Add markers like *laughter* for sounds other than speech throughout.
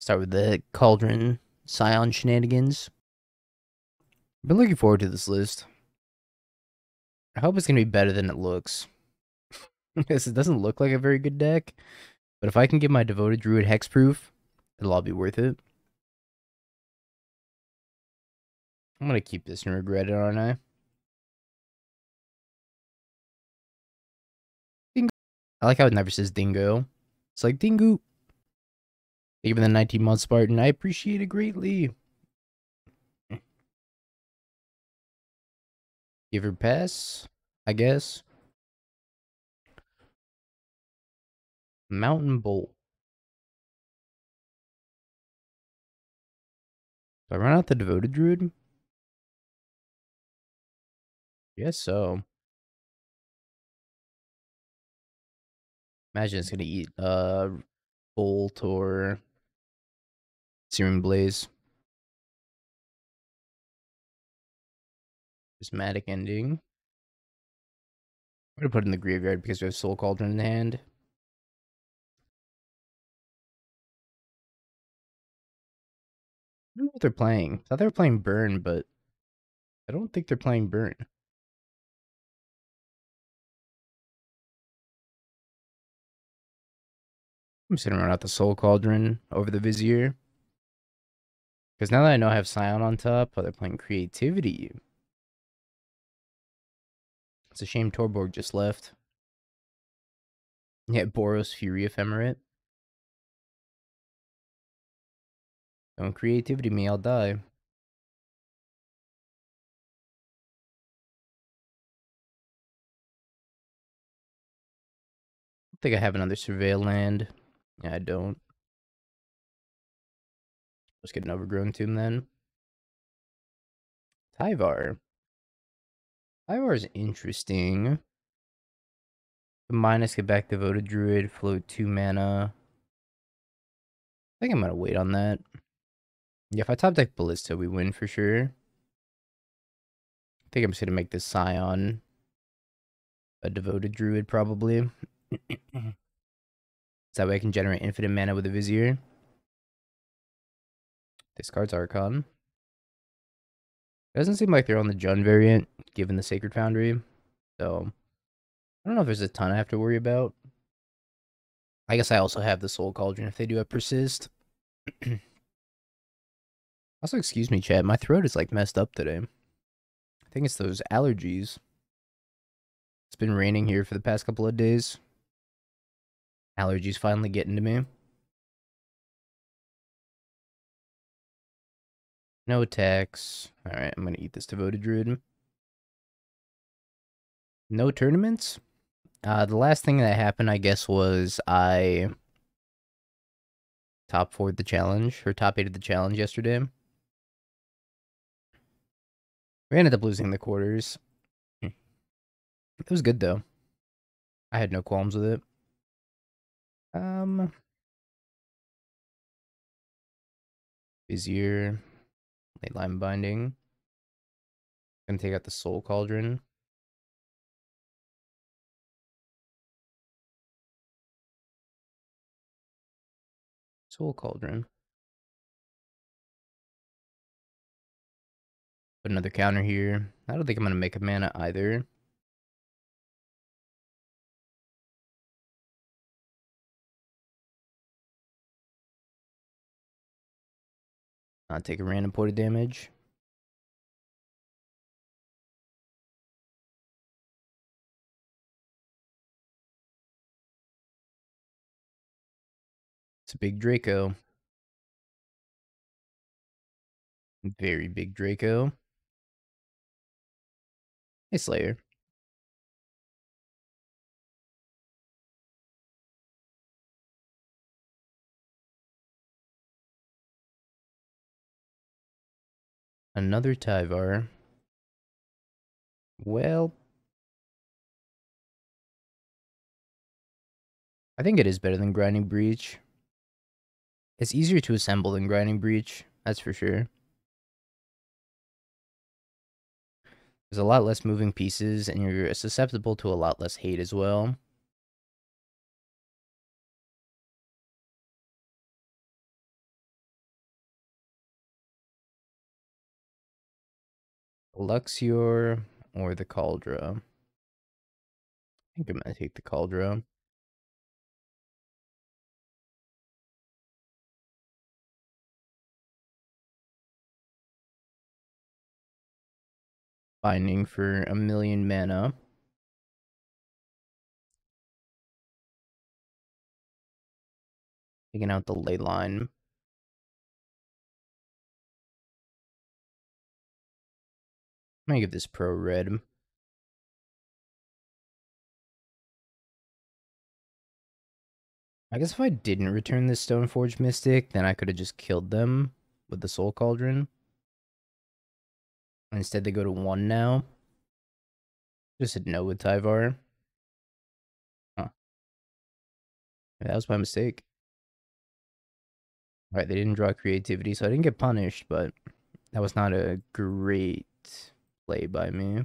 Start with the Cauldron Scion shenanigans. I've been looking forward to this list. I hope it's gonna be better than it looks. *laughs* because it doesn't look like a very good deck. But if I can get my Devoted Druid hexproof, it'll all be worth it. I'm gonna keep this and regret it, aren't I? I like how it never says dingo. It's like dingo. Even the 19 month Spartan, I appreciate it greatly. Give her pass, I guess. Mountain Bolt. Do I run out the Devoted Druid? Yes, so. Imagine it's gonna eat uh Bolt or Searing Blaze. Prismatic Ending. I'm gonna put in the graveyard because we have Soul Cauldron in hand. I don't know what they're playing. I thought they were playing Burn, but I don't think they're playing Burn. I'm just gonna run out the Soul Cauldron over the Vizier. Because now that I know I have Scion on top, oh, they're playing Creativity. It's a shame Torborg just left. Yeah, Boros Fury Ephemerate. Don't creativity me, I'll die. I think I have another Surveil land. Yeah, I don't. Let's get an Overgrown Tomb then. Tyvar. Tyvar is interesting. The Minus get back Devoted Druid, float 2 mana. I think I'm gonna wait on that. Yeah, if I top deck Ballista, we win for sure. I think I'm just gonna make this Scion a Devoted Druid, probably. so *coughs* that way I can generate infinite mana with a Vizier. Discards Archon. Doesn't seem like they're on the Jun variant, given the Sacred Foundry. So, I don't know if there's a ton I have to worry about. I guess I also have the Soul Cauldron if they do have Persist. *clears throat* also, excuse me, chat. My throat is like messed up today. I think it's those allergies. It's been raining here for the past couple of days. Allergies finally getting to me. No attacks. Alright, I'm gonna eat this devoted druid. No tournaments? Uh, the last thing that happened, I guess, was I top four the challenge, or top eight of the challenge yesterday. We ended up losing the quarters. It was good, though. I had no qualms with it. Um... Vizier. Leyline Binding. Gonna take out the Soul Cauldron. Soul Cauldron. Put another counter here. I don't think I'm gonna make a mana either. Not take a random point of damage. It's a big Draco. Very big Draco. Hey, Slayer. Another Tyvar. Well... I think it is better than Grinding Breach. It's easier to assemble than Grinding Breach, that's for sure. There's a lot less moving pieces, and you're susceptible to a lot less hate as well. Luxior or the Kaldra? I think I'm gonna take the Kaldra. Binding for a million mana. Taking out the Leyline. Gonna give this pro red. I guess if I didn't return this Stoneforge Mystic, then I could have just killed them with the Soul Cauldron. Instead, they go to one now. Just said no with Tyvar. Huh. That was my mistake. Alright, they didn't draw creativity, so I didn't get punished, but that was not a great play by me.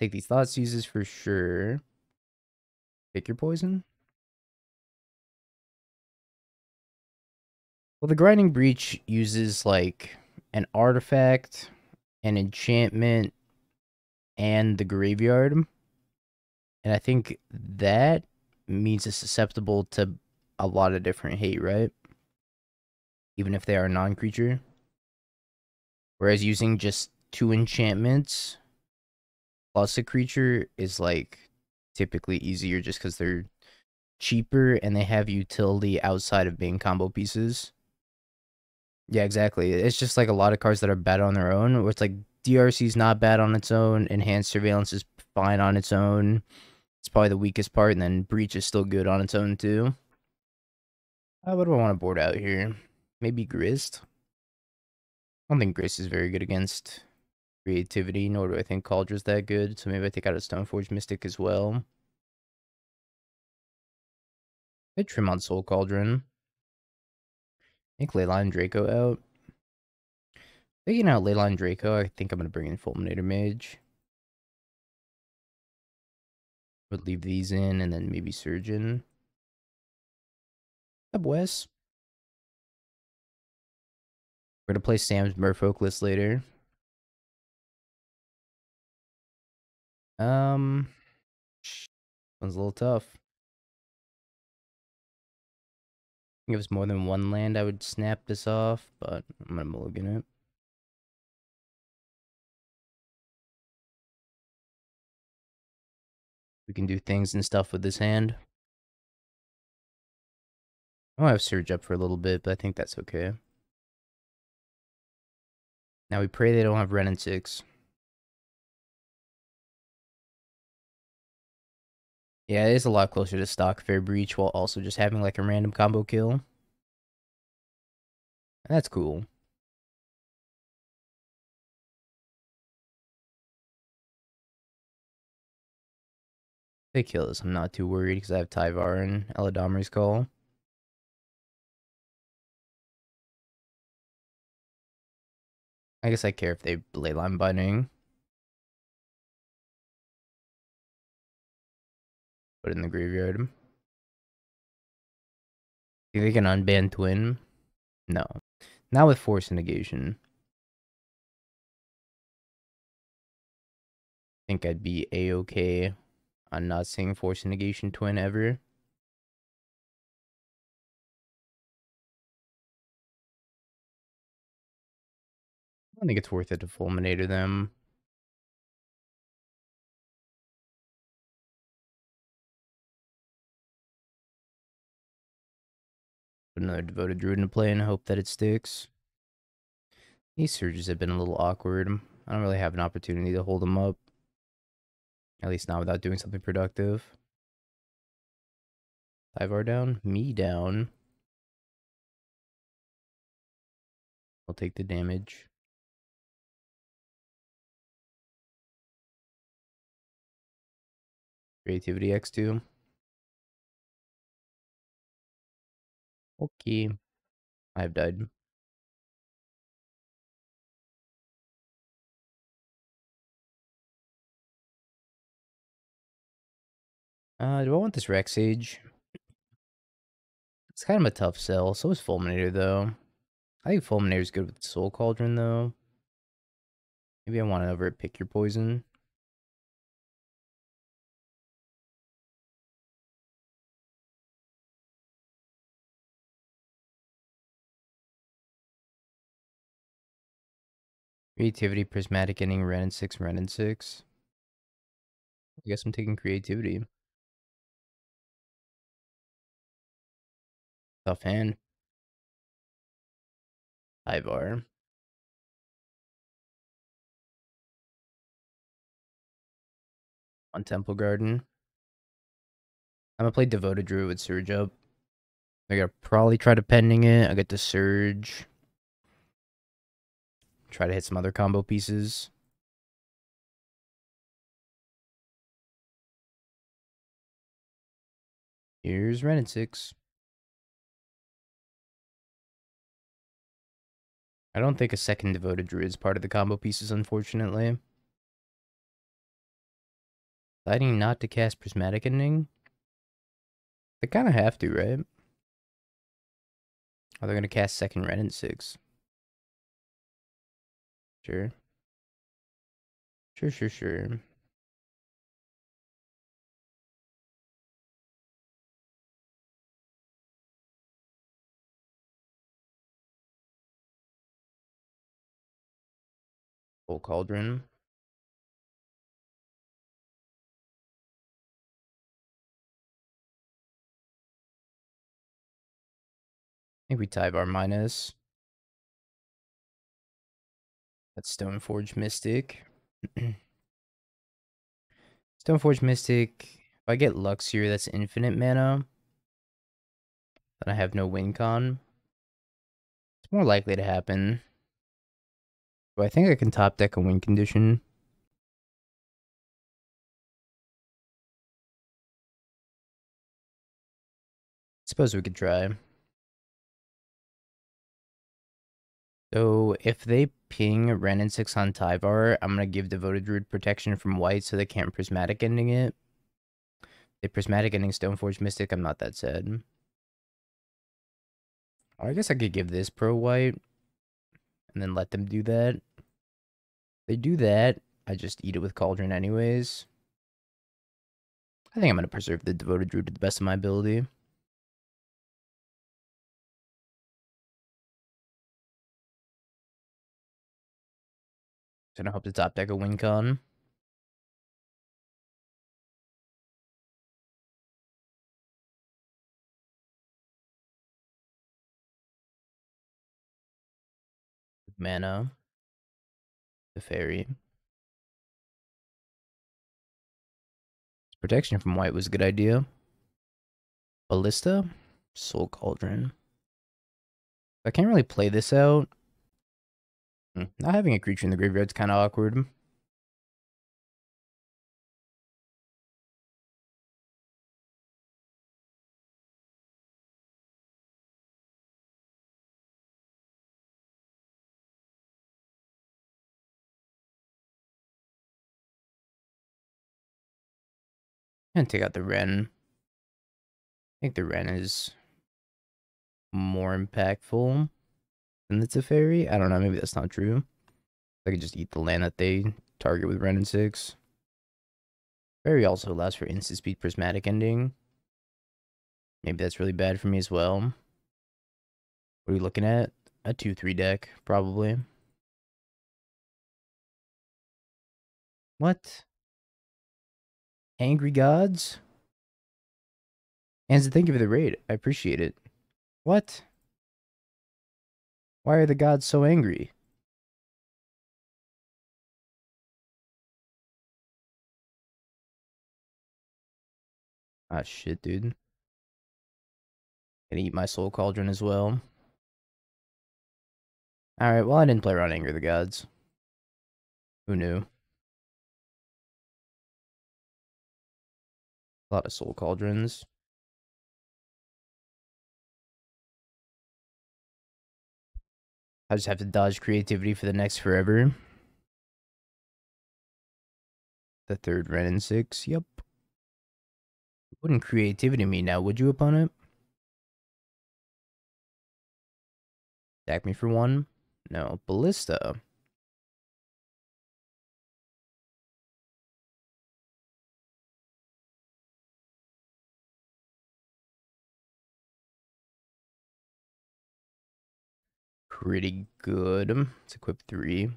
Take these Thoughtseizes for sure. Pick your poison. Well, the Grinding Breach uses like an artifact, an enchantment, and the graveyard. And I think that means it's susceptible to a lot of different hate, right? Even if they are non-creature. Whereas using just two enchantments plus a creature is like typically easier just because they're cheaper and they have utility outside of being combo pieces. Yeah, exactly. It's just like a lot of cards that are bad on their own. Where it's like DRC is not bad on its own. Enhanced surveillance is fine on its own. It's probably the weakest part, and then breach is still good on its own too. Uh, what do I want to board out here? Maybe Grist. I don't think Grace is very good against creativity, nor do I think Kaldra's that good. So maybe I take out a Stoneforge Mystic as well. I trim on Soul Cauldron. Take Leyline Draco out. Taking out Leyline Draco, I think I'm going to bring in Fulminator Mage. Would leave these in and then maybe Surgeon. Up. We're to play Sam's Merfolk list later. Um, one's a little tough. If it was more than one land, I would snap this off, but I'm gonna mulligan it. We can do things and stuff with this hand. Oh, I'll have Surge up for a little bit, but I think that's okay. Now we pray they don't have Wrenn and 6. Yeah, it is a lot closer to stock Fair Breach while also just having like a random combo kill. That's cool. They kill us. I'm not too worried because I have Tyvar and Eladamri's Call. I guess I care if they Leyline Binding. Put it in the graveyard. Think they can unban Twin? No. Not with Force Negation. I think I'd be a-okay on not seeing Force Negation Twin ever. Don't think it's worth it to Fulminator them. Put another Devoted Druid into play and hope that it sticks. These surges have been a little awkward. I don't really have an opportunity to hold them up. At least not without doing something productive. Tyvar down, me down. I'll take the damage. Creativity X2. Okay. I've died. Uh, do I want this Rex Age? It's kind of a tough sell. So is Fulminator, though. I think Fulminator is good with Soul Cauldron, though. Maybe I want to over pick your poison. Creativity, Prismatic Ending, Wrenn and 6, Wrenn and 6. I guess I'm taking creativity. Tough hand. Ivar. On Temple Garden. I'm gonna play Devoted Druid with Surge up. I gotta probably try to pending it. I get the Surge. Try to hit some other combo pieces. Here's Wrenn and 6. I don't think a second Devoted Druid is part of the combo pieces, unfortunately. Deciding not to cast Prismatic Ending? They kind of have to, right? Oh, Are they going to cast second Wrenn and 6? Sure. Sure, sure, sure. Soul Cauldron. I think we Tyvar minus. That's Stoneforge Mystic. *clears throat* Stoneforge Mystic. If I get Lux here, that's infinite mana. Then I have no win con. It's more likely to happen. But I think I can top deck a win condition. Suppose we could try. So if they ping Wrenn and 6 on Tyvar, I'm going to give Devoted Druid protection from white so they can't Prismatic ending it. If Prismatic ending Stoneforge Mystic, I'm not that sad. I guess I could give this pro white and then let them do that. They do that, I just eat it with Cauldron anyways. I think I'm going to preserve the Devoted Druid to the best of my ability. Gonna hope to top deck a win con. Mana. The fairy. Protection from white was a good idea. Ballista? Soul Cauldron. I can't really play this out. Hmm, not having a creature in the graveyard is kind of awkward. And take out the Wrenn. I think the Wrenn is more impactful than the Teferi. I don't know, maybe that's not true. I could just eat the land that they target with Wrenn and 6. Fairy also allows for instant speed prismatic ending. Maybe that's really bad for me as well. What are we looking at? A 2-3 deck, probably. What? Angry Gods? And thank you for the raid. I appreciate it. What? Why are the gods so angry? Ah, shit, dude. Gonna eat my soul cauldron as well. Alright, well, I didn't play around Anger the Gods. Who knew? A lot of soul cauldrons. I just have to dodge creativity for the next forever. The third Wrenn and 6, yep. Wouldn't creativity mean now, would you, opponent? Attack me for one. No. Ballista. Pretty good. Let's equip three. If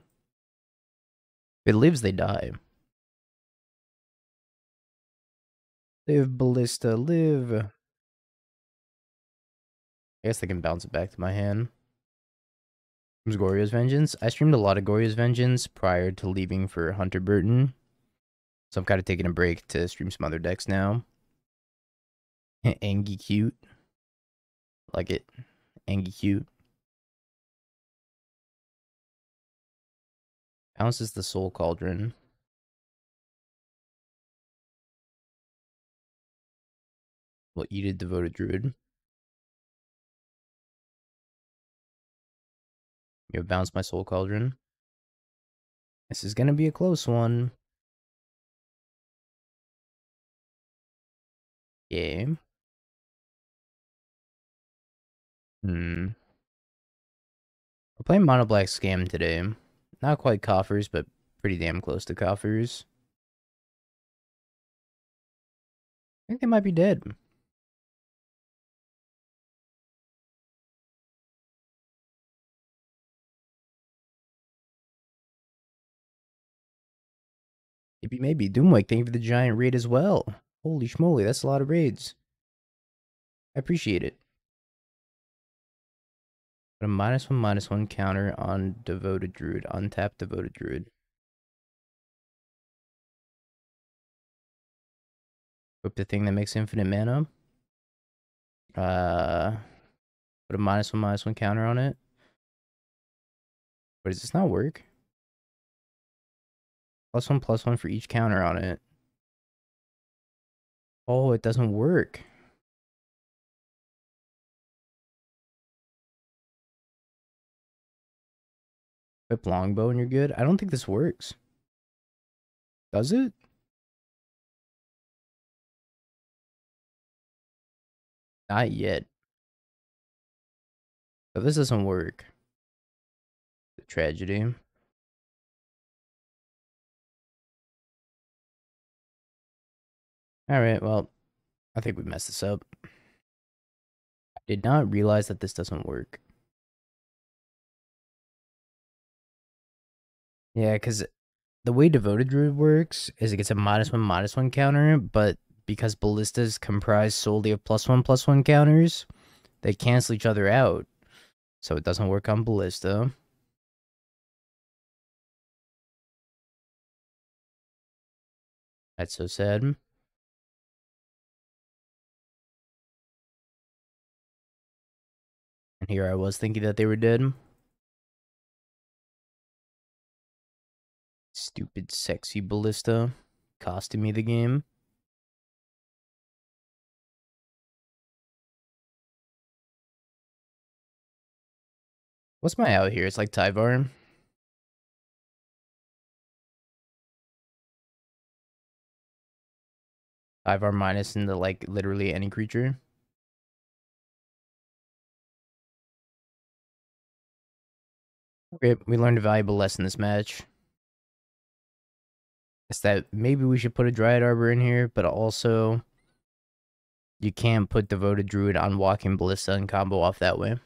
it lives, they die. Live, Ballista, live. I guess I can bounce it back to my hand. Comes Goryo's Vengeance. I streamed a lot of Goryo's Vengeance prior to leaving for Hunter Burton. So I'm kind of taking a break to stream some other decks now. *laughs* Angie cute. Like it. Angie cute. Bounces the Soul Cauldron. Well, did Devoted Druid. You have bounced my Soul Cauldron. This is to be a close one. Game. Hmm. We're playing Mono Black Scam today. Not quite coffers, but pretty damn close to coffers. I think they might be dead. Maybe, maybe. Doomwake, thank you for the giant raid as well. Holy schmoly, that's a lot of raids. I appreciate it. Put a minus one, minus one counter on Devoted Druid. Untap Devoted Druid. Equip the thing that makes infinite mana. Uh, put a minus one, minus one counter on it. But does this not work? Plus one, plus one for each counter on it. Oh, it doesn't work. Whip longbow and you're good. I don't think this works. Does it? Not yet. But this doesn't work. The tragedy. Alright, well, I think we messed this up. I did not realize that this doesn't work. Yeah, because the way Devoted Druid works is it gets a minus one, minus one counter, but because ballistas comprise solely of plus one, plus one counters, they cancel each other out. So it doesn't work on ballista. That's so sad. And here I was thinking that they were dead. Stupid sexy ballista. Costing me the game. What's my out here? It's like Tyvar. Tyvar minus into like literally any creature. Okay, we learned a valuable lesson this match. It's that maybe we should put a Dryad Arbor in here, but also you can't put Devoted Druid on Walking Ballista and combo off that way.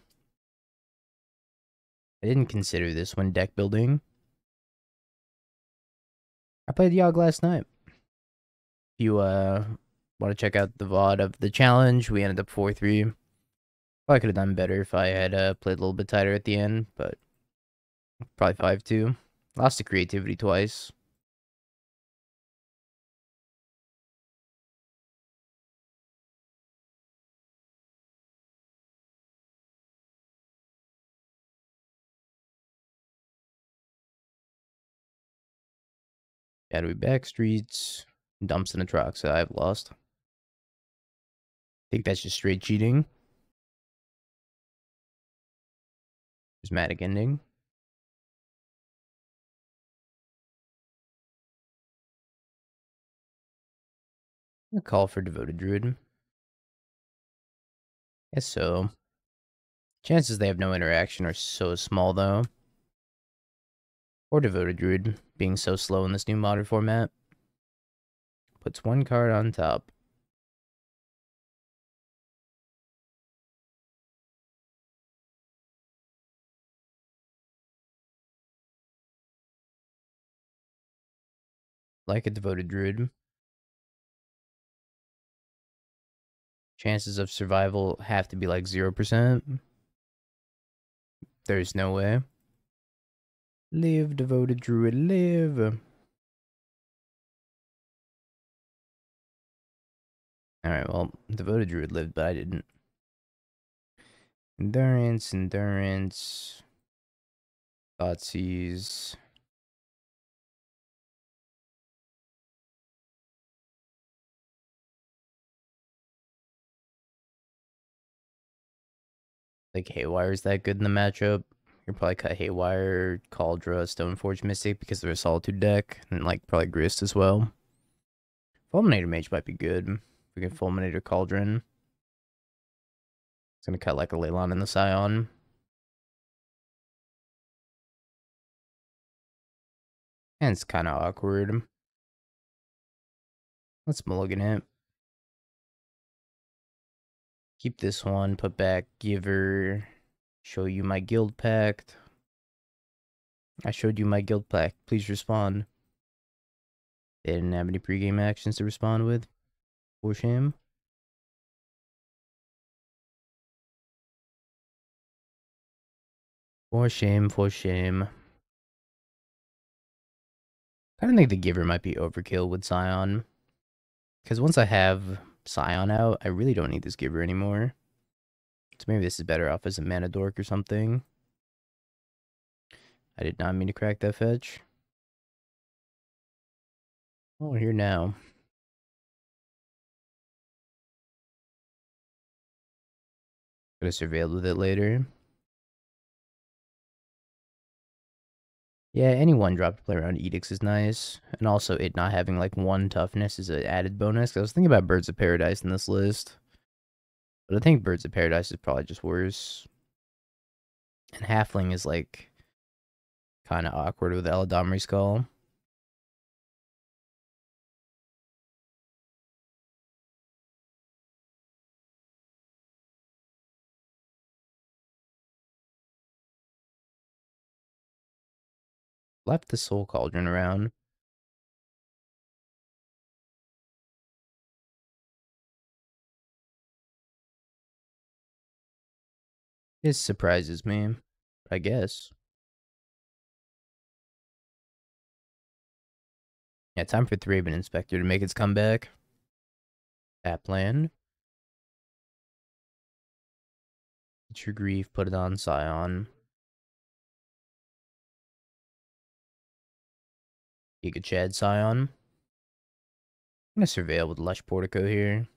I didn't consider this when deck building. I played Yogg last night. If you uh want to check out the VOD of the challenge, we ended up 4-3. Probably could have done better if I had uh, played a little bit tighter at the end, but probably 5-2. Lost to creativity twice. Shadowy Backstreets. Dumps in the trucks that I've lost. I think that's just straight cheating. Prismatic ending. A call for Devoted Druid. Guess so. Chances they have no interaction are so small, though. Or Devoted Druid being so slow in this new modern format. Puts one card on top. Like a Devoted Druid. Chances of survival have to be like 0%. There's no way. Live, devoted druid, live. Alright, well, devoted druid lived, but I didn't. Endurance, endurance. Thoughtseize. Like Haywire is that good in the matchup? You probably cut Haywire, Kaldra, Stoneforge Mystic because they're a Solitude deck, and like probably Grist as well. Fulminator Mage might be good. We can Fulminator Cauldron. It's gonna cut like a Leyline in the Scion. And it's kind of awkward. Let's mulligan it. Keep this one, put back Giver, show you my guild pact. I showed you my guild pact, please respond. They didn't have any pregame actions to respond with. For shame. For shame, for shame. I don't think the Giver might be overkill with Scion. Because once I have Scion out, I really don't need this Giver anymore. So maybe this is better off as a mana dork or something. I did not mean to crack that fetch. Oh, here now. Could have surveilled with it later. Yeah, any one drop to play around Edicts is nice. And also it not having like one toughness is an added bonus. I was thinking about Birds of Paradise in this list. But I think Birds of Paradise is probably just worse. And Halfling is like kind of awkward with Eladamri's Call. left the soul cauldron around. This surprises me, I guess. Yeah, time for Thraben Inspector to make its comeback. Tap land. Get your grief, put it on Scion. Giga Chad Scion. I'm gonna surveil with Lush Portico here.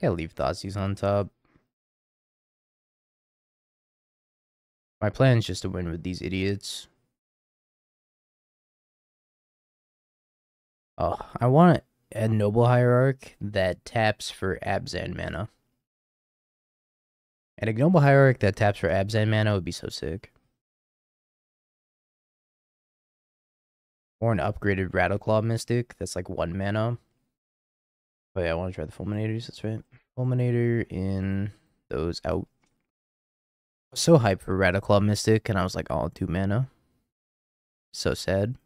I I leave Thoughtseize on top. My plan is just to win with these idiots. Oh, I want a Noble Hierarch that taps for Abzan mana. An Ignoble Hierarch that taps for Abzan mana would be so sick. Or an upgraded Rattleclaw Mystic that's like one mana. Oh yeah, I want to try the Fulminators, that's right. Fulminator in, those out. so hyped for Rattleclaw Mystic, and I was like, oh, two mana. So sad.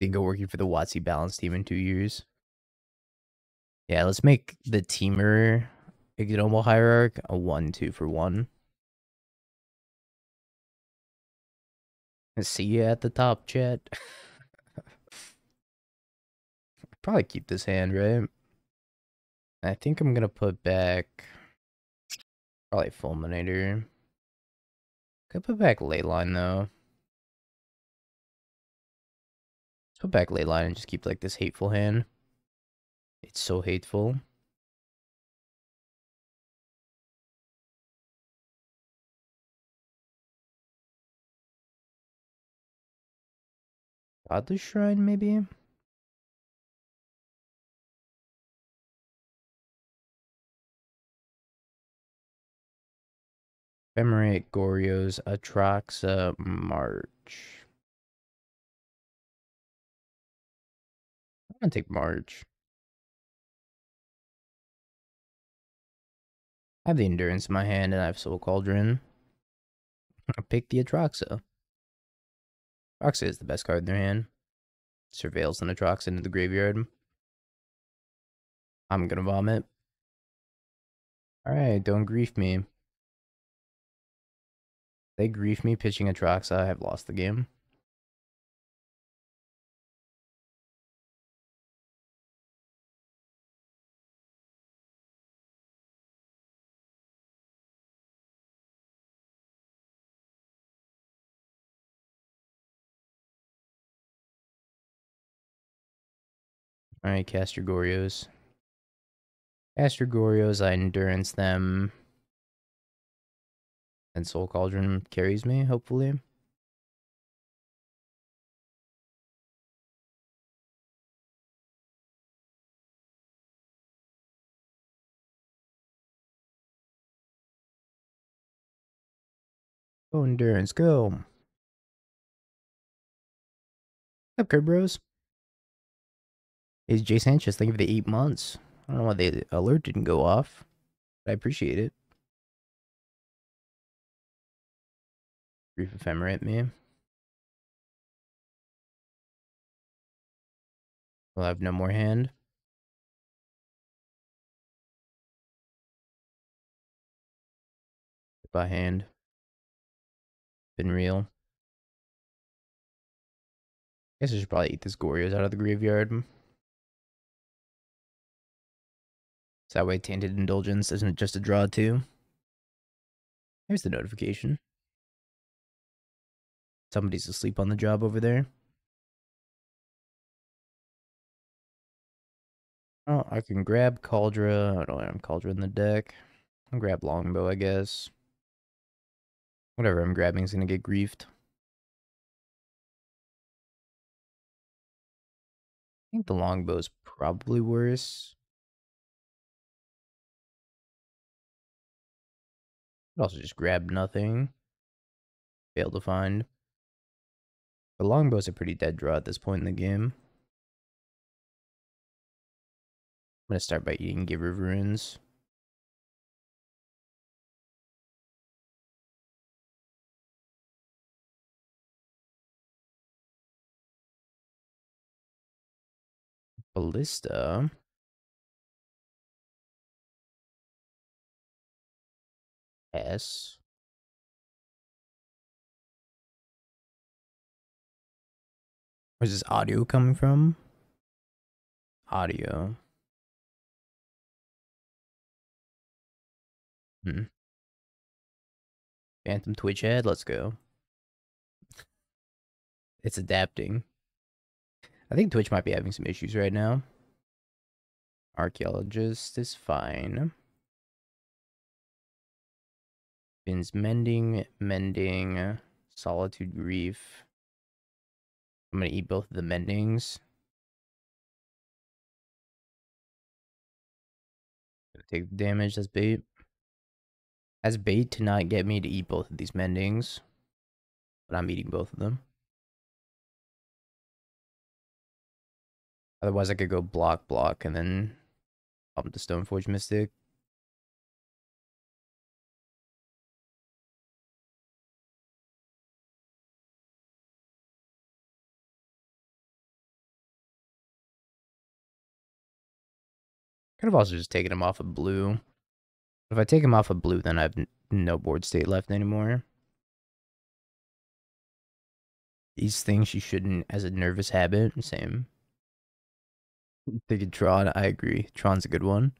Think go working for the WotC balance team in two years. Yeah, let's make the teamer ignoble hierarch a one two for one. See you at the top, chat. *laughs* Probably keep this hand, right? I think I'm gonna put back probably fulminator. Could put back Leyline though. Let's put back Leyline and just keep like this hateful hand. It's so hateful. Godless Shrine, maybe? Ephemerate, Goryo's, Atraxa, March. I'm gonna take March. I have the Endurance in my hand and I have Soul Cauldron. I pick the Atraxa. Atraxa is the best card in their hand. Surveils an Atraxa into the graveyard. I'm gonna vomit. Alright, don't grief me. They grief me pitching Atraxa, I have lost the game. Alright, cast your Goryo's. Cast your Goryo's, I endurance them. And Soul Cauldron carries me, hopefully. Go endurance, go. Up, Kurt Bros? Is Jay Sanchez, thank you for the eight months. I don't know why the alert didn't go off. I appreciate it. Brief ephemerate me. We'll have no more hand. By hand. Been real. I guess I should probably eat this Goryo's out of the graveyard. So that way Tainted Indulgence isn't just a draw too. Here's the notification. Somebody's asleep on the job over there. Oh, I can grab Kaldra. I don't have Kaldra in the deck. I'll grab Longbow, I guess. Whatever I'm grabbing is going to get griefed. I think the Longbow is probably worse. Could also just grab nothing. Fail to find. The longbow's a pretty dead draw at this point in the game. I'm gonna start by eating Giver of Runes. Ballista. S. Where's this audio coming from? Audio. Hmm. Phantom Twitch head, let's go. It's adapting. I think Twitch might be having some issues right now. Archaeologist is fine. Bins mending, mending, solitude grief. I'm gonna eat both of the mendings. Take the damage as bait. As bait to not get me to eat both of these mendings. But I'm eating both of them. Otherwise I could go block, block, and then pump the Stoneforge Mystic. Could have also just taken him off of blue. If I take him off of blue, then I have no board state left anymore. These things you shouldn't, as a nervous habit, same. Thinking Tron, I agree. Tron's a good one.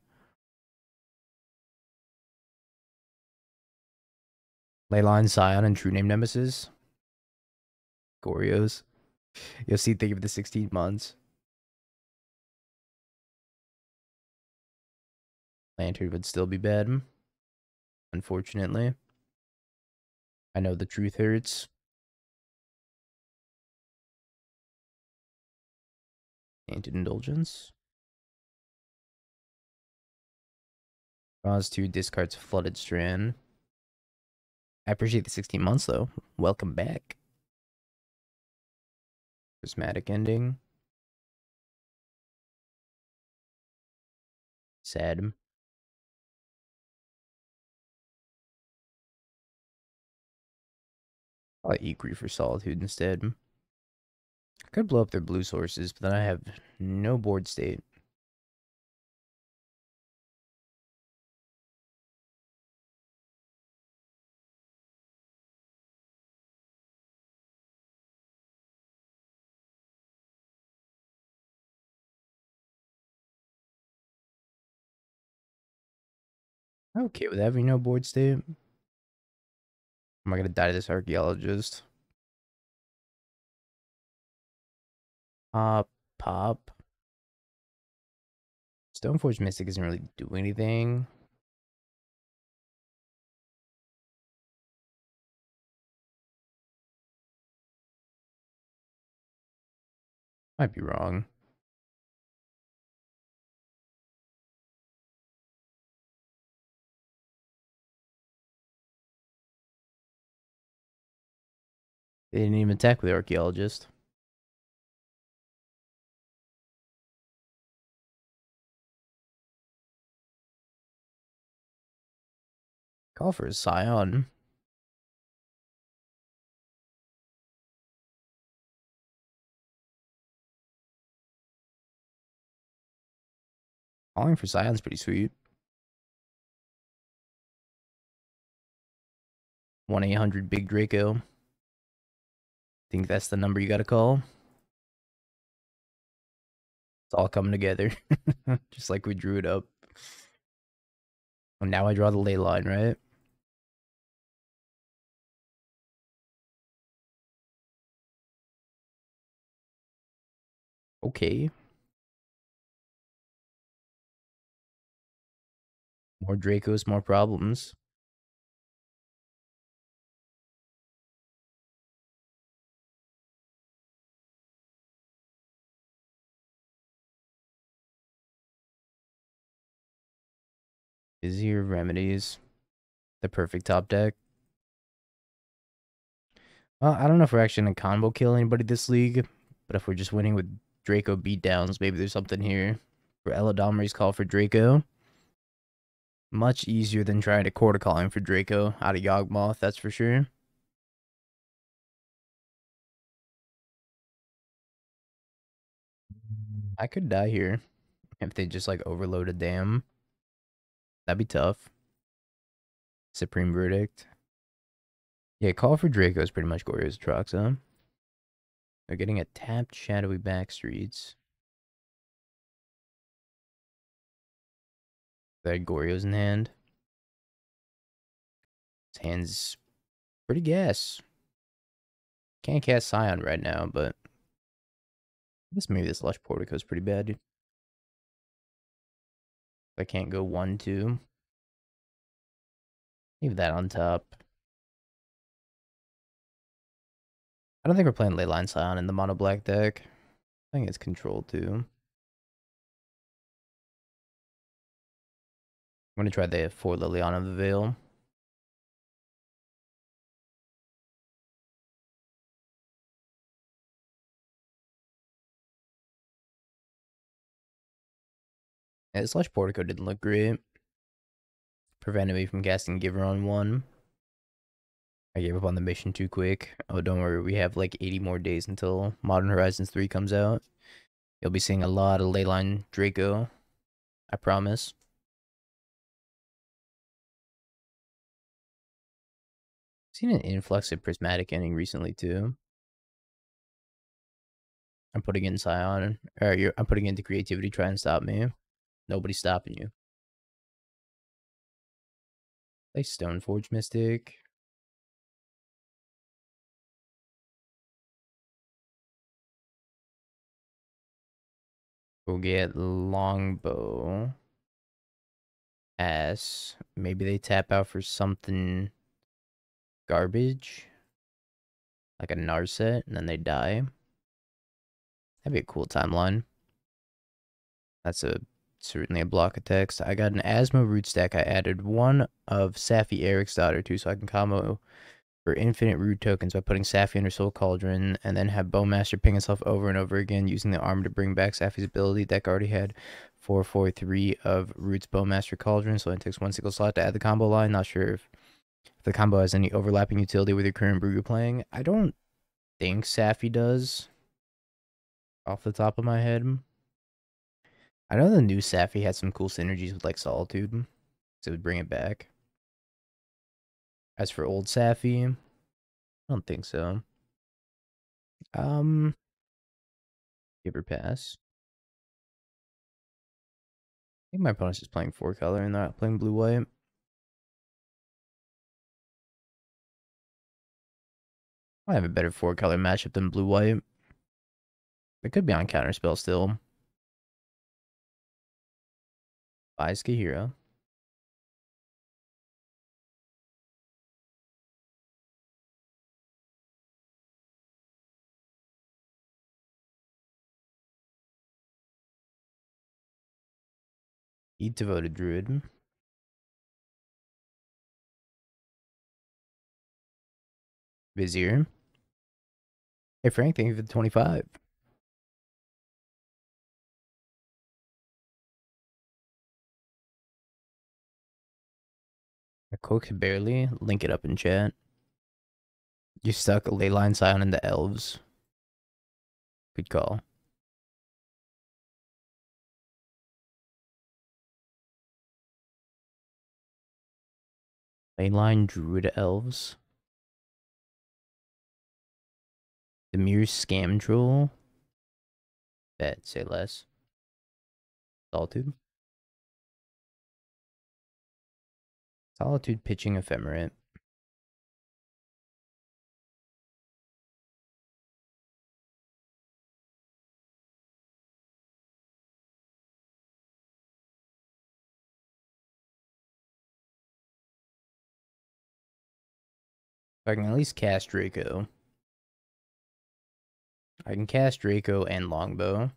Leyline, Scion, and True Name Nemesis. Goryo's. You'll see, think of the 16 months. Lantern would still be bad. Unfortunately. I know the truth hurts. Tainted Indulgence. Draws two, discards Flooded Strand. I appreciate the 16 months though. Welcome back. Prismatic ending. Sad. I'll eat grief for solitude instead. I could blow up their blue sources, but then I have no board state. okay with having no board state. Am I gonna die to this archaeologist? Pop, pop. Stoneforge Mystic doesn't really do anything. Might be wrong. They didn't even attack with the archaeologist. Call for scion. Calling for scion's pretty sweet. 1 800 Big Draco. Think that's the number you gotta call? It's all coming together. *laughs* Just like we drew it up. And now I draw the Leyline, right? Okay. More Dracos, more problems. Easier remedies. The perfect top deck. Well, I don't know if we're actually gonna combo kill anybody this league, but if we're just winning with Draco beatdowns, maybe there's something here. For Eladamri's call for Draco. Much easier than trying to Chord of Calling for Draco out of Yawgmoth, that's for sure. I could die here if they just like overload a Damn. That'd be tough. Supreme Verdict. Yeah, Call for Draco is pretty much Goryo's Atraxa. They're getting a tapped Shadowy Backstreets. That Goryo's in hand. His hand's pretty gas. Can't cast Scion right now, but I guess maybe this Lush Portico is pretty bad. I can't go one, two. Leave that on top. I don't think we're playing Leyline Scion in the mono black deck. I think it's control too. I'm gonna try the four Liliana of the Veil. Yeah, this Lush Portico didn't look great. Prevented me from casting Giver on one. I gave up on the mission too quick. Oh, don't worry. We have like 80 more days until Modern Horizons 3 comes out. You'll be seeing a lot of Leyline Draco. I promise. seen an influx of prismatic ending recently too. I'm putting in Scion, or I'm putting into creativity, try and stop me. Nobody's stopping you. Play Stoneforge Mystic. We'll get Longbow. S. Maybe they tap out for something garbage. Like a Narset, and then they die. That'd be a cool timeline. That's a certainly a block of text. I got an Asmo root stack. I added one of Saffi Eriksdotter too, so I can combo for infinite root tokens by putting Saffi under Soul Cauldron, and then have Bowmaster ping itself over and over again using the arm to bring back Saffi's ability. Deck already had 443 of Roots Bowmaster Cauldron, so it takes one single slot to add the combo line. Not sure if, if the combo has any overlapping utility with your current brew you're playing. I don't think Saffi does, off the top of my head. I know the new Safi had some cool synergies with like Solitude, so it would bring it back. As for old Safi, I don't think so. Um, give her pass. I think my opponent's just playing four color and not playing blue white. I have a better four color matchup than blue white. It could be on counterspell still. Buys Kaheera. Eat devoted druid. Vizier. Hey Frank, thank you for the 25. Cook barely. Link it up in chat. You stuck a Leyline Scion in the elves. Good call. Leyline Druid Elves. Dimir Scam Troll. Bet, say less. Solitude. Solitude pitching ephemerate. I can at least cast Draco. I can cast Draco and Longbow.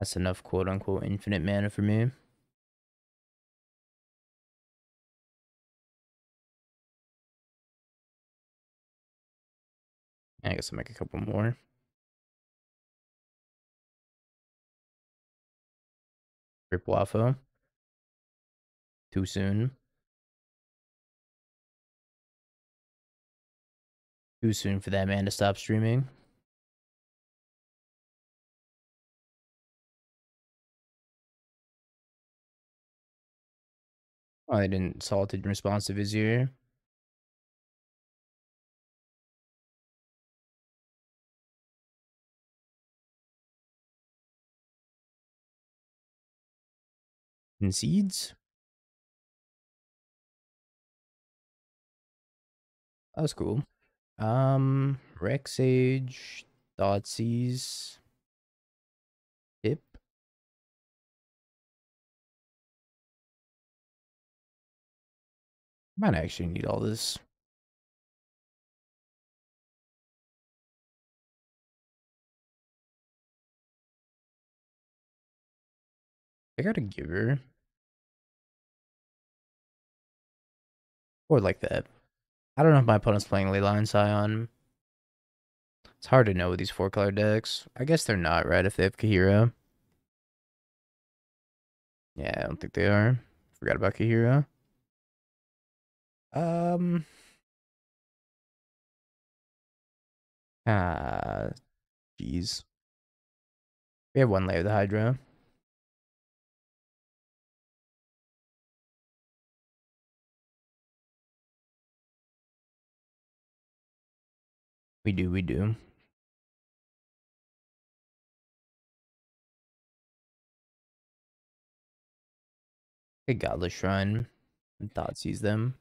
That's enough quote unquote infinite mana for me. I guess I'll make a couple more. Rip Waffle. Too soon. Too soon for that man to stop streaming. I didn't salted in response to Vizier. Concedes? That was cool. Um, Rex Age, Thoughtseize, Might actually need all this. I gotta give her. Or like that. I don't know if my opponent's playing Leyline Scion. It's hard to know with these four color decks. I guess they're not, right, if they have Kaheera. Yeah, I don't think they are. Forgot about Kaheera. Um. Ah, jeez. We have one Lair of the Hydra. We do, we do. A godless shrine. Thoughtseize them.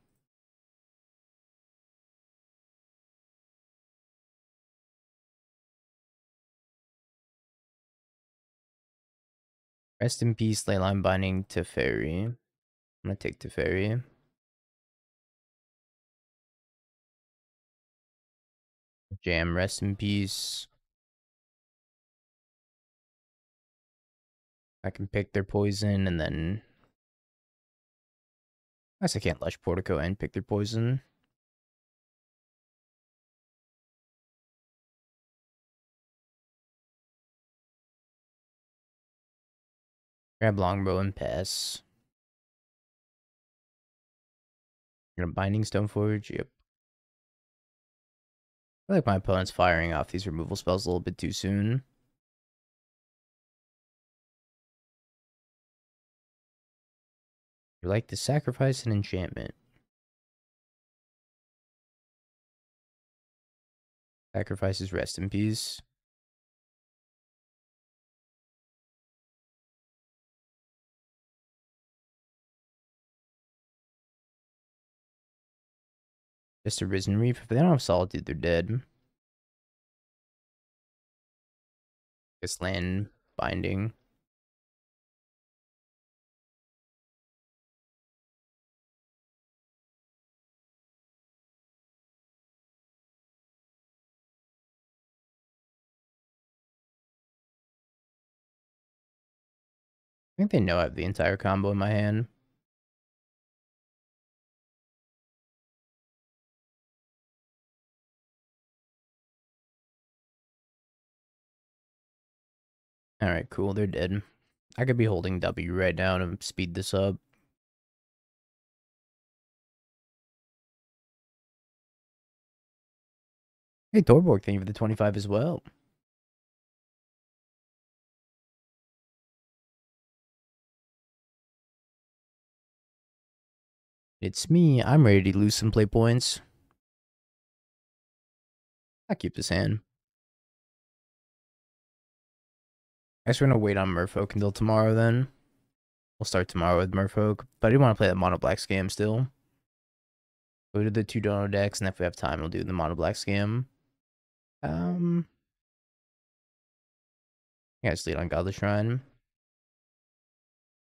Rest in peace, Leyline Binding Teferi. I'm gonna take Teferi. Jam, rest in peace. I can pick their poison and then... I guess I can't Lush Portico and pick their poison. Grab Longbow and pass. You're Binding Stoneforge? Yep. I feel like my opponent's firing off these removal spells a little bit too soon. You like to sacrifice an enchantment. Sacrifices rest in peace. Just a Risen Reef. If they don't have Solitude, they're dead. This land binding. I think they know I have the entire combo in my hand. Alright, cool, they're dead. I could be holding W right now to speed this up. Hey, Torborg, thank you for the 25 as well. It's me. I'm ready to lose some play points. I keep this hand. I guess we're gonna wait on Merfolk until tomorrow then. We'll start tomorrow with Merfolk, but I do want to play that Mono Black scam still. Go to the two dono decks, and if we have time, we'll do the Mono Black scam. Um, yeah, just lead on Godless Shrine.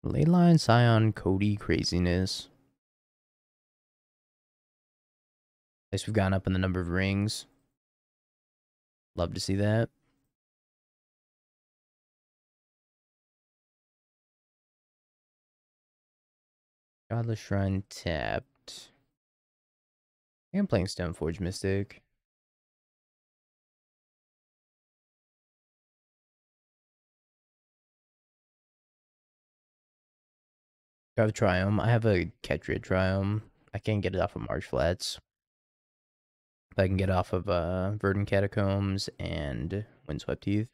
Leyline, Scion, Cody, craziness. At least we've gone up in the number of rings. Love to see that. Godless Shrine tapped. I am playing Stoneforge Mystic. I have Triome. I have a Ketria Triome. I can't get it off of Marsh Flats. But I can get off of uh, Verdant Catacombs and Windswept Heath.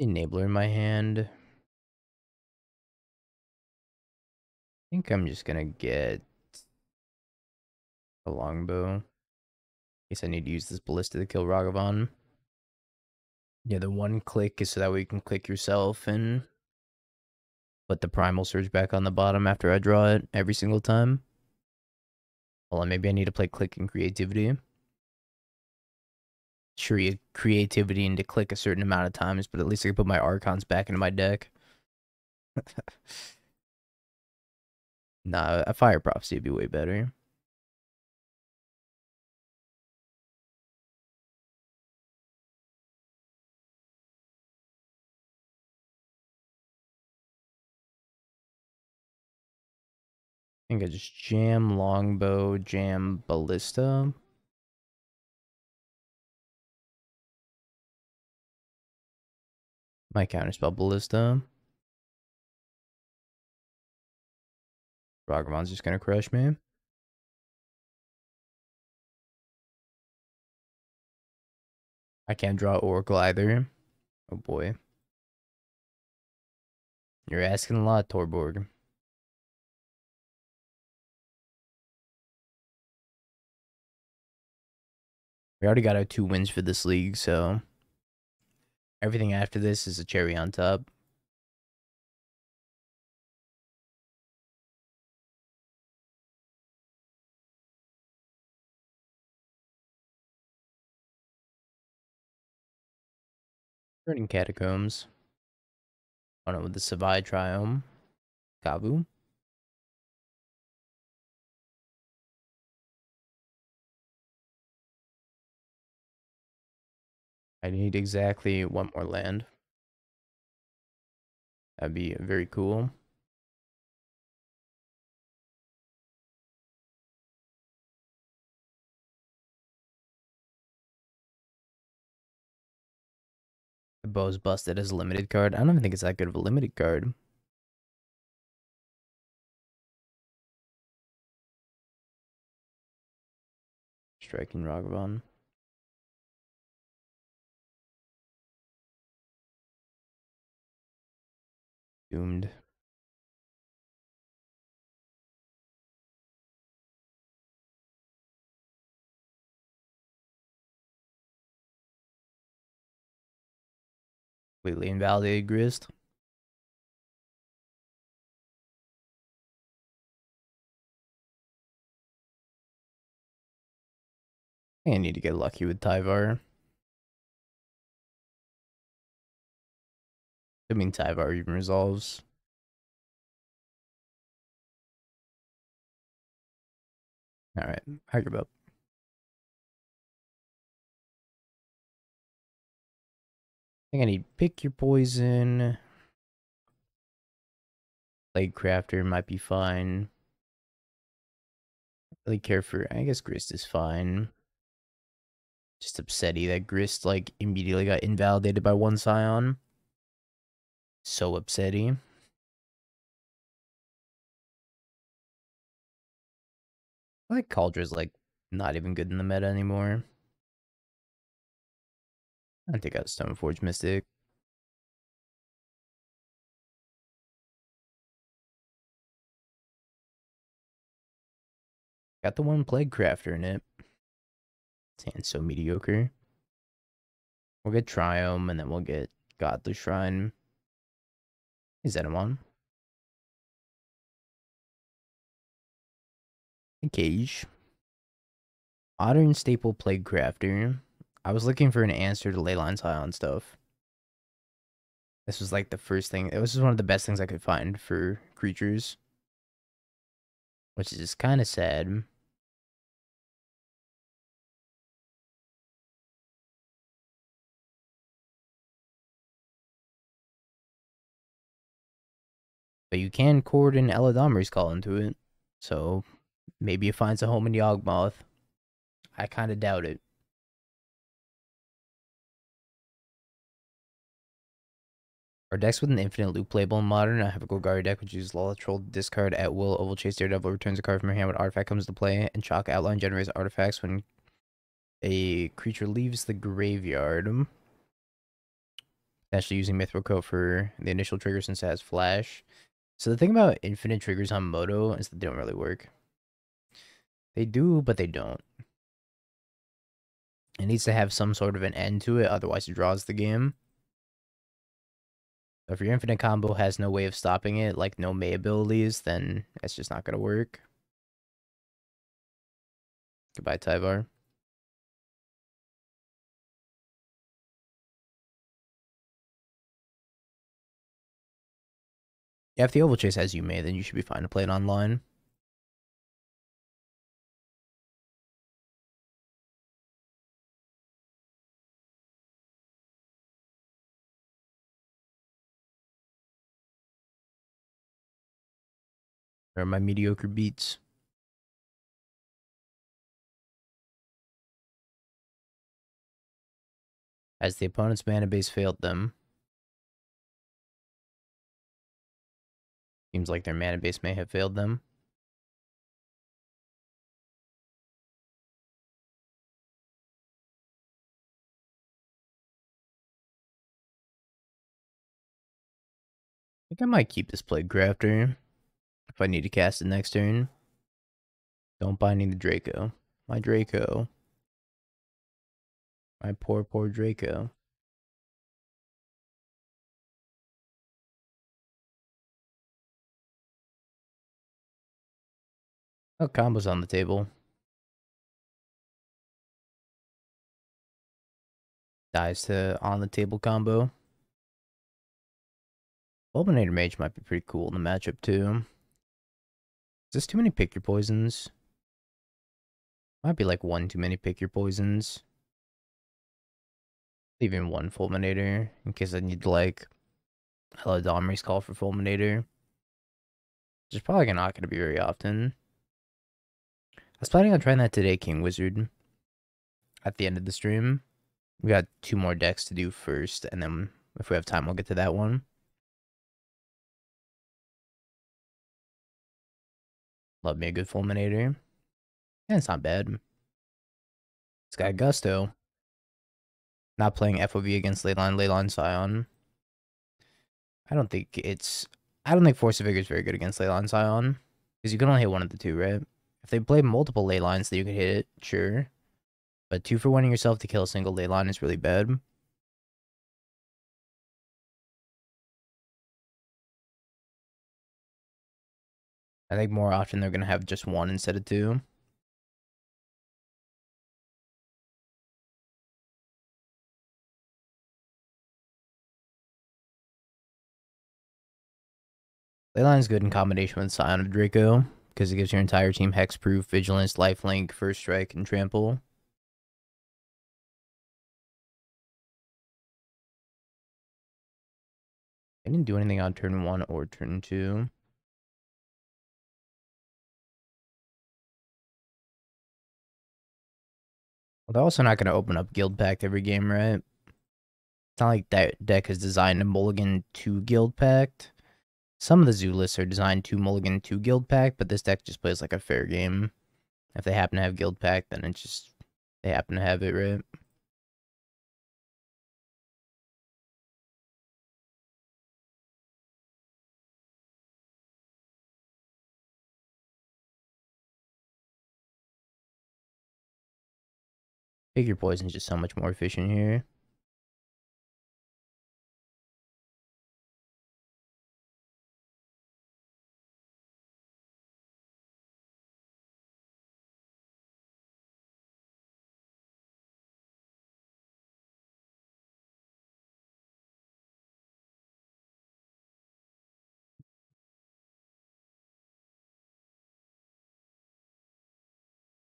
Enabler in my hand. Think I'm just gonna get a longbow. In case I need to use this ballista to kill Ragavan. Yeah, the one Clique is so that way you can click yourself and put the primal surge back on the bottom after I draw it every single time. Hold on, maybe I need to play Clique and creativity. Sure, you creativity into Clique a certain amount of times, but at least I can put my archons back into my deck. *laughs* Nah, a fire prophecy would be way better. I think I just jam longbow, jam ballista. My counterspell ballista. Ragavan's just gonna crush me. I can't draw Oracle either. Oh boy. You're asking a lot, Torborg. We already got our two wins for this league, so everything after this is a cherry on top. Burning Catacombs. It with the Savai Triome. Kavu. I need exactly one more land. That'd be very cool. Bow's busted as a limited card. I don't even think it's that good of a limited card. Striking Ragavan. Doomed. Completely invalidated Grist. I need to get lucky with Tyvar. I mean, Tyvar even resolves. Alright, I think I need pick your poison. Plague Crafter might be fine. Really care for I guess Grist is fine. Just upsetty that Grist like immediately got invalidated by one Scion. So upsetty. I like Kaldra's like not even good in the meta anymore. I think I got Stoneforge Mystic. Got the one Plague Crafter in it. It's so mediocre. We'll get Triome and then we'll get Godly Shrine. Is that one? Cage. Modern Staple Plague Crafter. I was looking for an answer to Leyline Scion stuff. This was like the first thing. It was one of the best things I could find for creatures. Which is kind of sad. But you can cord an Eladamri's call into it. So maybe it finds a home in Yawgmoth. I kind of doubt it. Our decks with an infinite loop playable in modern. I have a Golgari deck which uses Lotleth Troll discard at will. Ovalchase Daredevil returns a card from your hand when artifact comes to play, and Chalk Outline generates artifacts when a creature leaves the graveyard. Actually using Mithril Coat for the initial trigger since it has flash. So the thing about infinite triggers on Moto is that they don't really work. They do, but they don't. It needs to have some sort of an end to it, otherwise it draws the game. If your infinite combo has no way of stopping it, like no May abilities, then it's just not going to work. Goodbye, Tyvar. Yeah, if the Ovalchase has you May, then you should be fine to play it online. Or my mediocre beats. As the opponent's mana base failed them. Seems like their mana base may have failed them. I think I might keep this Plague Crafter if I need to cast it next turn. Don't binding the Draco. My Draco. My poor, poor Draco. Oh, combo's on the table. Dies to on the table combo. Fulminator Mage might be pretty cool in the matchup too. Is this too many pick your poisons? Might be like one too many pick your poisons. Even one Fulminator in case I need like Eladamri's call for Fulminator. Which is probably not going to be very often. I was planning on trying that today, King Wizard. At the end of the stream. We got two more decks to do first, and then if we have time, we'll get to that one. Love me a good Fulminator. Yeah, it's not bad. It's got Gusto. Not playing FOV against Leyline, Leyline Scion. I don't think it's... I don't think Force of Vigor is very good against Leyline Scion. Because you can only hit one of the two, right? If they play multiple ley then you can hit it, sure. But two for winning yourself to kill a single Leyline is really bad. I think more often they're going to have just one instead of two. Leyline's good in combination with Scion of Draco, because it gives your entire team Hexproof, Vigilance, Lifelink, First Strike, and Trample. I didn't do anything on turn one or turn two. Well, they're also not going to open up Guildpact every game, right? It's not like that deck is designed to mulligan to Guildpact. Some of the zoo lists are designed to mulligan to Guildpact, but this deck just plays like a fair game. If they happen to have Guildpact, then it's just, they happen to have it, right? Figure poison is just so much more efficient here.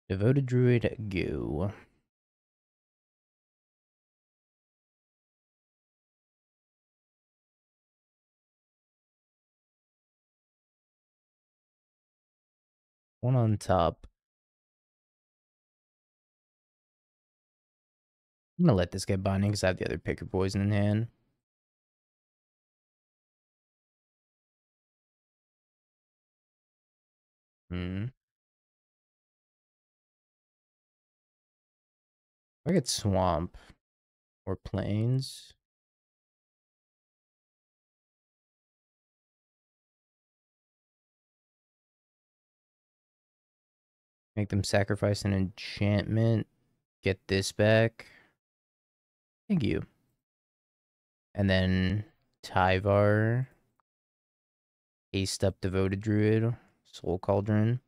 Devoted Druid, go. One on top. I'm gonna let this get binding because I have the other picker poison in hand. Hmm. I get swamp or plains. Make them sacrifice an enchantment. Get this back. Thank you. And then Tyvar. Haste up Devoted Druid. Soul Cauldron.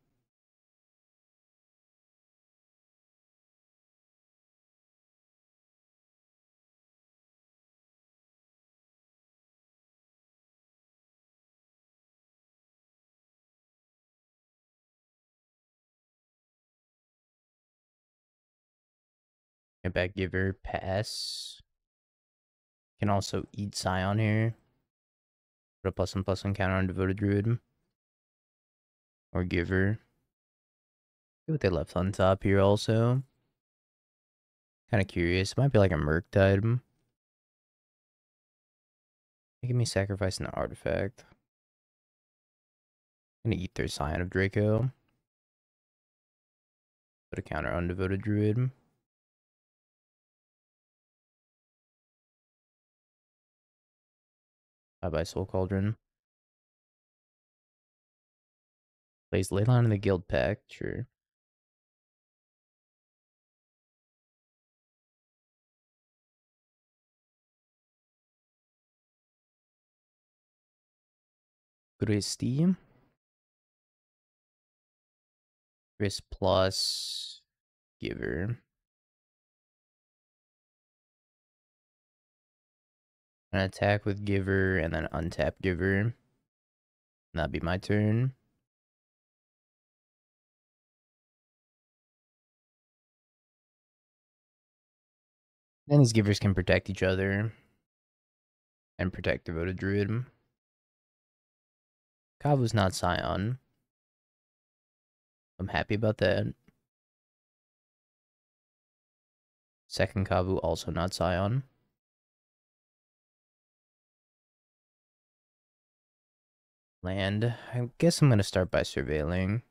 Back giver pass. Can also eat Scion here. Put a plus one plus one counter on Devoted Druid. Or giver. What they left on top here also. Kind of curious. It might be like a Murktide. Making me sacrifice an artifact. Gonna eat their Scion of Draco. Put a counter on Devoted Druid. Bye bye, Soul Cauldron. Plays Leyline in the Guildpact, sure. Christy. Chris plus giver. An attack with Giver and then untap Giver. That'd be my turn. And these givers can protect each other. And protect Devoted Druid. Kavu's not Scion. I'm happy about that. Second Kavu also not Scion. Land. I guess I'm going to start by surveilling.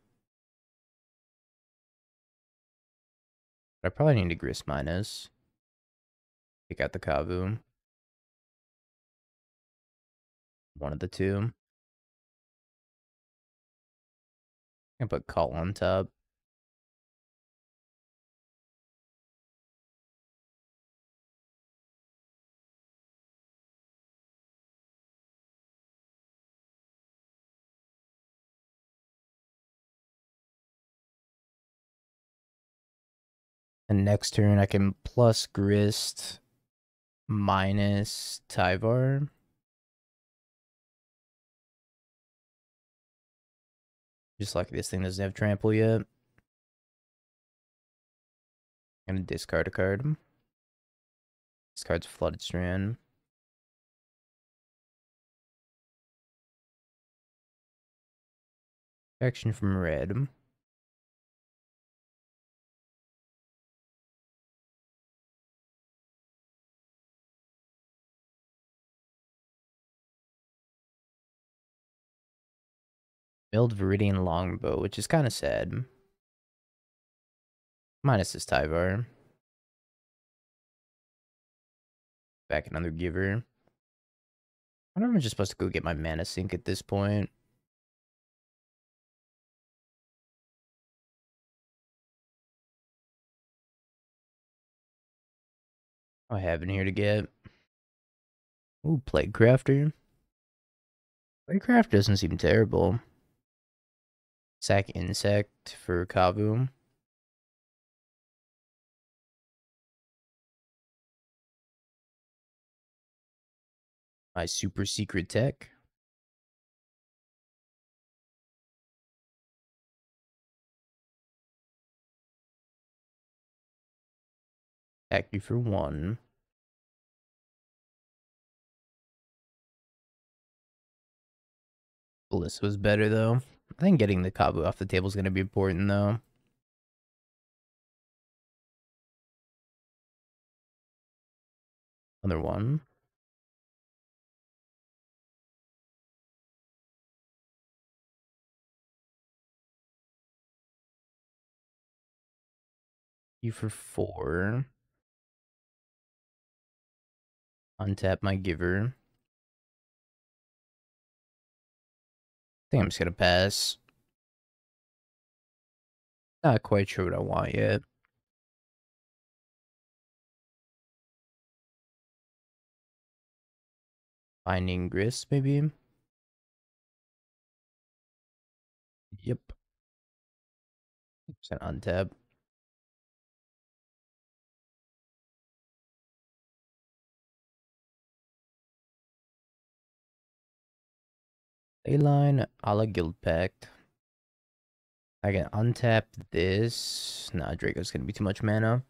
I probably need to Grist Minus. Pick out the Kavu. One of the two. I put Call on top. And next turn I can plus Grist minus Tyvar. Just like this thing doesn't have trample yet. I'm gonna discard a card. This card's Flooded Strand. Action from red. Milled Viridian Longbow, which is kind of sad. Minus this Tyvar. Back another giver. I know if I'm just supposed to go get my mana sink at this point. I have in here to get. Ooh, Plague Crafter. Plague Crafter doesn't seem terrible. Sack Insect for Kavu. My super secret tech. Attack you for one. Bliss was better though. I think getting the Kavu off the table is going to be important, though. Another one. You for four. Untap my giver. Think I'm just gonna pass. Not quite sure what I want yet. Finding grist, maybe? Yep. Just untap. Leyline a la Guildpact. I can untap this. Nah, Draco's gonna be too much mana.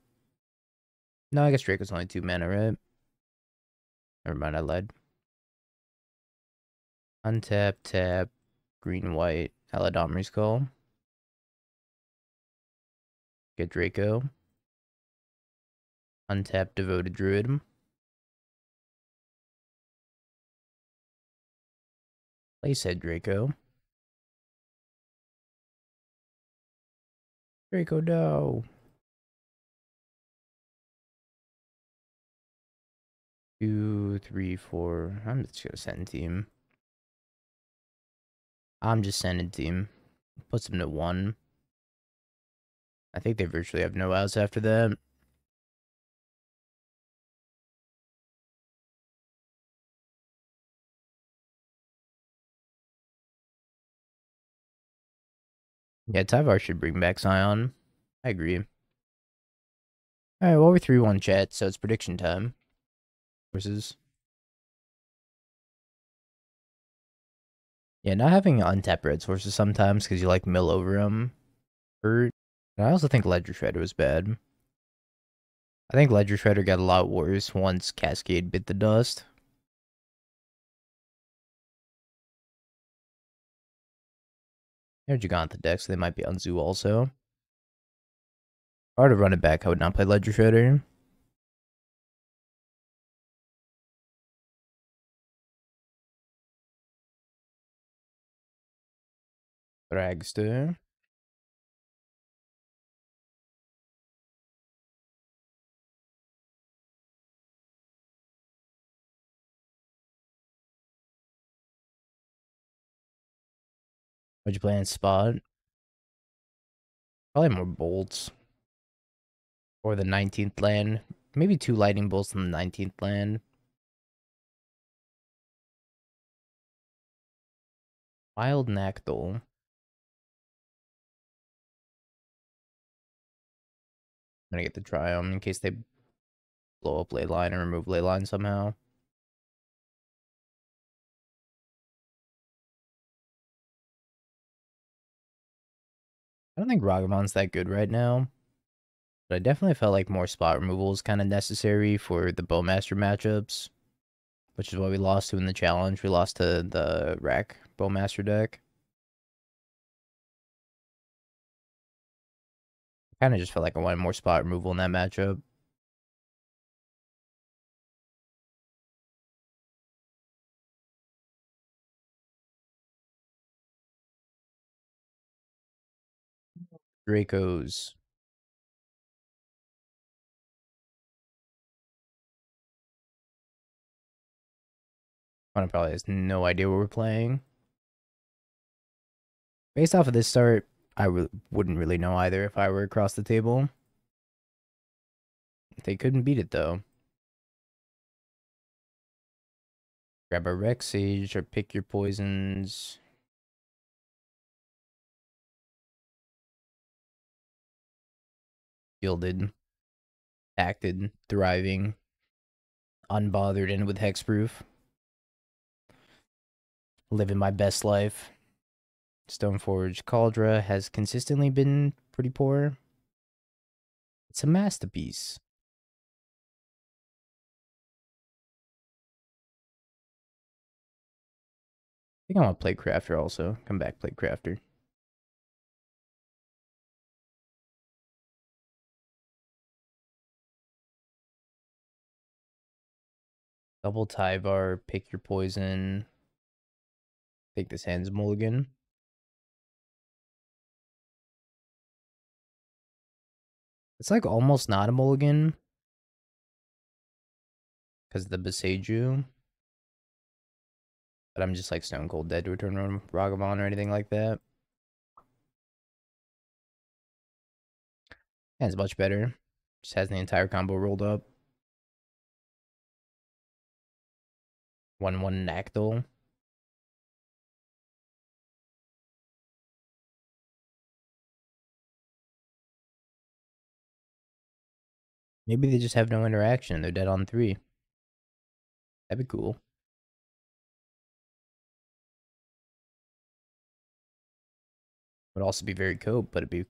No, I guess Draco's only two mana, right? Never mind, I lied. Untap, tap, green, white, Eladamri's Call. Get Draco. Untap, Devoted Druid. Said Draco. Draco, no. Two, three, four. I'm just gonna send team. I'm just sending team. Puts them to one. I think they virtually have no outs after that. Yeah, Tyvar should bring back Scion. I agree. Alright, well, we're 3 1 chat, so it's prediction time. Versus. Yeah, not having untapped red sources sometimes because you like mill over them. Or, I also think Ledger Shredder was bad. I think Ledger Shredder got a lot worse once Cascade bit the dust. They're Giganta decks, so they might be on Zoo also. If I were to run it back, I would not play Ledger Shredder. Dragster. What'd you play in spot? Probably more bolts. Or the 19th land. Maybe two lightning bolts in the 19th land. Wild Nacatl. I'm gonna get the Triumph in case they blow up Leyline or remove Leyline somehow. I don't think Ragavan's that good right now. But I definitely felt like more spot removal is kind of necessary for the Bowmaster matchups. Which is what we lost to in the challenge. We lost to the Rack Bowmaster deck. Kind of just felt like I wanted more spot removal in that matchup. Dracos. Connor probably has no idea what we're playing. Based off of this start, I re wouldn't really know either if I were across the table. They couldn't beat it though. Grab a Rexage or pick your poisons. Shielded. Acted. Thriving. Unbothered and with hexproof. Living my best life. Stoneforge Kaldra has consistently been pretty poor. It's a masterpiece. I think I want to play Crafter also. Come back, play Crafter. Double Tyvar, pick your poison. Take this hand's mulligan. It's like almost not a mulligan. Because the Boseiju. But I'm just like stone cold dead to return Ragavan or anything like that. That's much better. Just has the entire combo rolled up. 1 1 Nacatl. Maybe they just have no interaction. They're dead on three. That'd be cool. Would also be very cool, but it'd be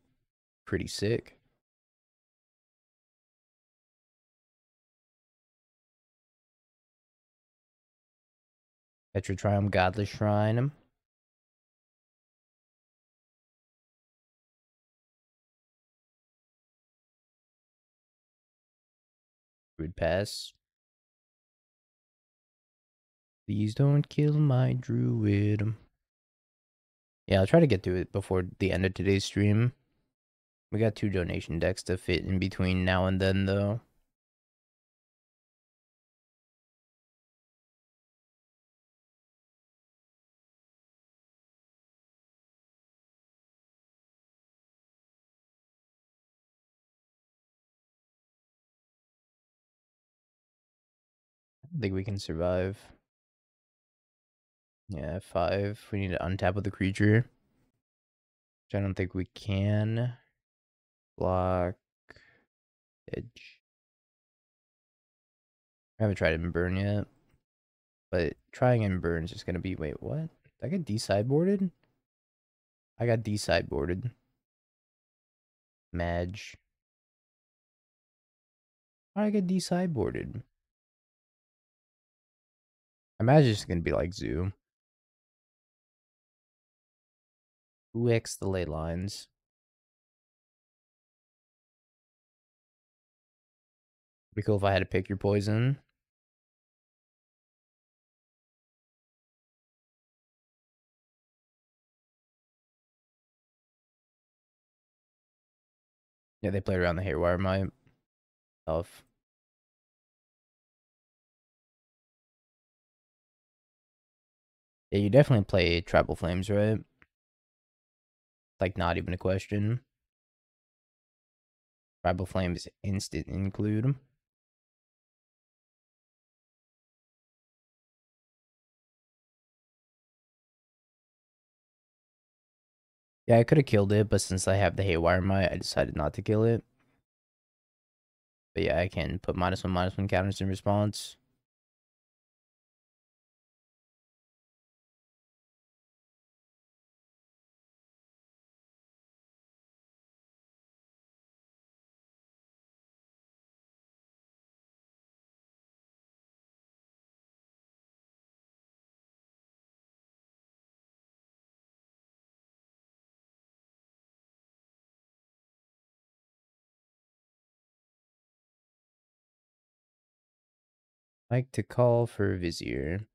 pretty sick. Petrotrium Godless Shrine. Druid pass. Please don't kill my druid. Yeah, I'll try to get to it before the end of today's stream. We got two donation decks to fit in between now and then, though. Think we can survive. Yeah, five. We need to untap with the creature. Which I don't think we can. Block. Edge. I haven't tried in burn yet. But trying in burn is just gonna be wait, what? Did I get D sideboarded? I got D sideboarded. Madge. How did I get D sideboarded? I imagine it's gonna be like Zoo. Who X the ley lines? Be cool if I had to pick your poison. Yeah, they played around the Haywire Mite Tough. Yeah, you definitely play Tribal Flames, right? Like, not even a question. Tribal Flames instant include. Yeah, I could have killed it, but since I have the Haywire Mite, I decided not to kill it. But yeah, I can put minus one, minus one counters in response. Like to call for Vizier.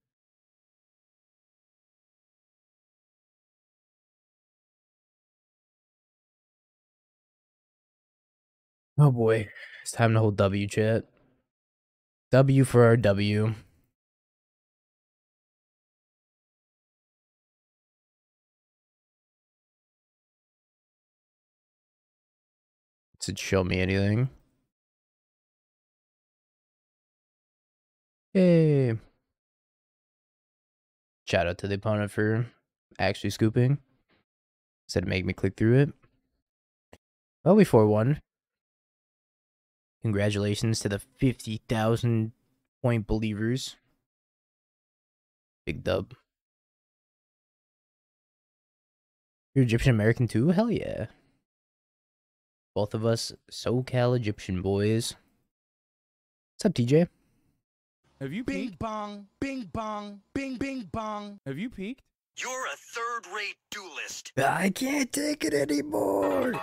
Oh boy, it's time to hold W chat. W for our W. Does it show me anything? Hey. Shout out to the opponent for actually scooping. Said of make me click through it. Well, we 4 1. Congratulations to the 50,000 point believers. Big dub. You're Egyptian American too? Hell yeah. Both of us SoCal Egyptian boys. What's up, TJ? Have you bing peaked? bong, bing bong, bing bing bong. Have you peaked? You're a third-rate duelist. I can't take it anymore.